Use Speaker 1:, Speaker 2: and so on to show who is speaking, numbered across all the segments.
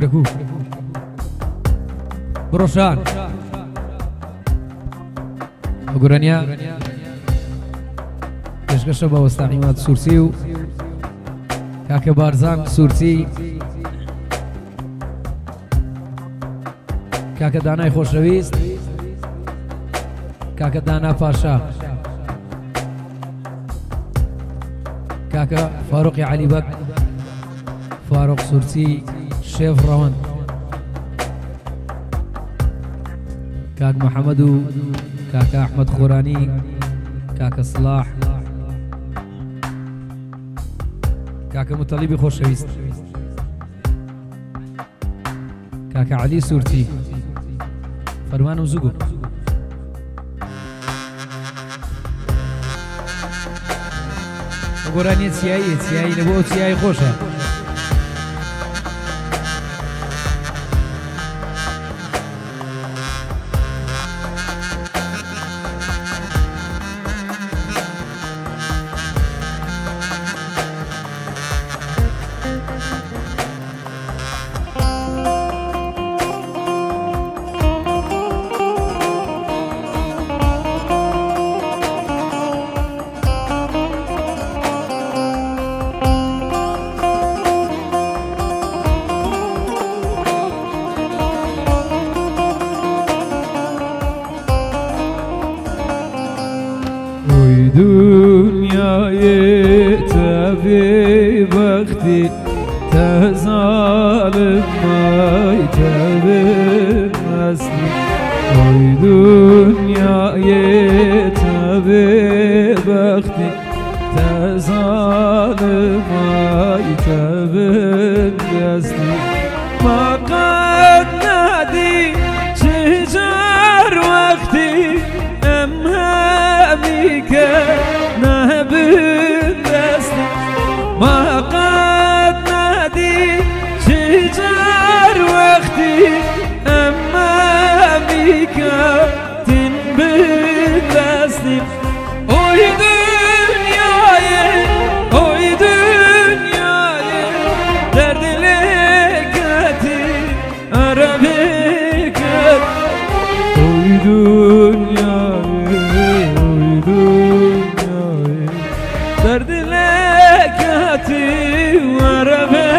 Speaker 1: کوکرەکو بڕۆشان گورەنیا پێشکەشە بە وەستانیوات سوورسی و کاکە بارزان سوورسی کاکە دانای خۆشەویست کاکە دانا پاشا کاکە فاروقی علیبەک فاروق سوورسی شێف ڕەوەند کاک محەممەد و کاکە ئەحمد خۆرانی کاکە سلاح کاکە متەلیبی خۆشەویست کاکە علی سوورتی فەرمانم زوو بوو گۆرانیە چیایی چیایی خۆشە
Speaker 2: Oy dünyayı tabi vakti tezalınmay tevilmezdi Oy dünyayı tabi vakti tezalınmay tevilmezdi Fakat whatever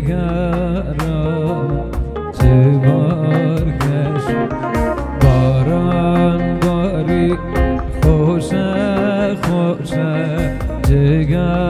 Speaker 2: نگران چه بارگش باران باری خوش خوش جگر.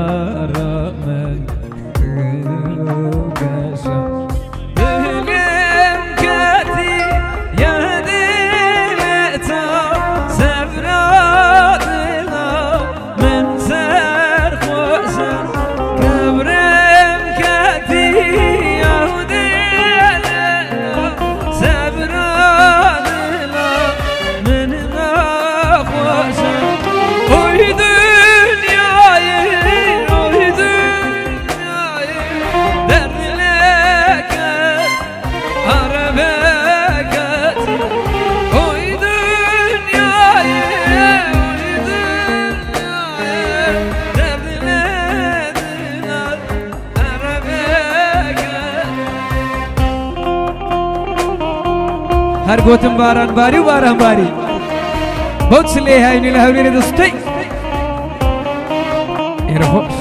Speaker 1: هەر گوتم بارانباری و بارانباری بۆ چ لێ هاینی لە هەورێرە دەستەی ئێرە خۆش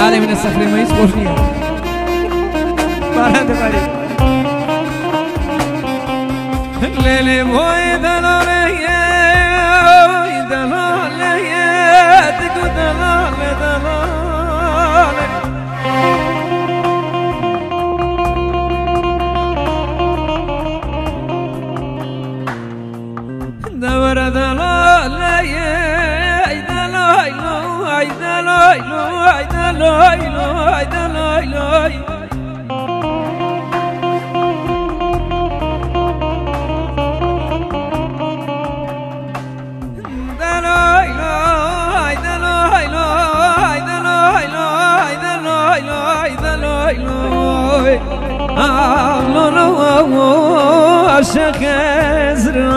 Speaker 1: عالێ منە سەفرێ مەیز خۆش نییە باران دەباری
Speaker 2: ليلي بوي دلالي lay lay da lay lay. Ah, no, no, no, no, no, no, no, no,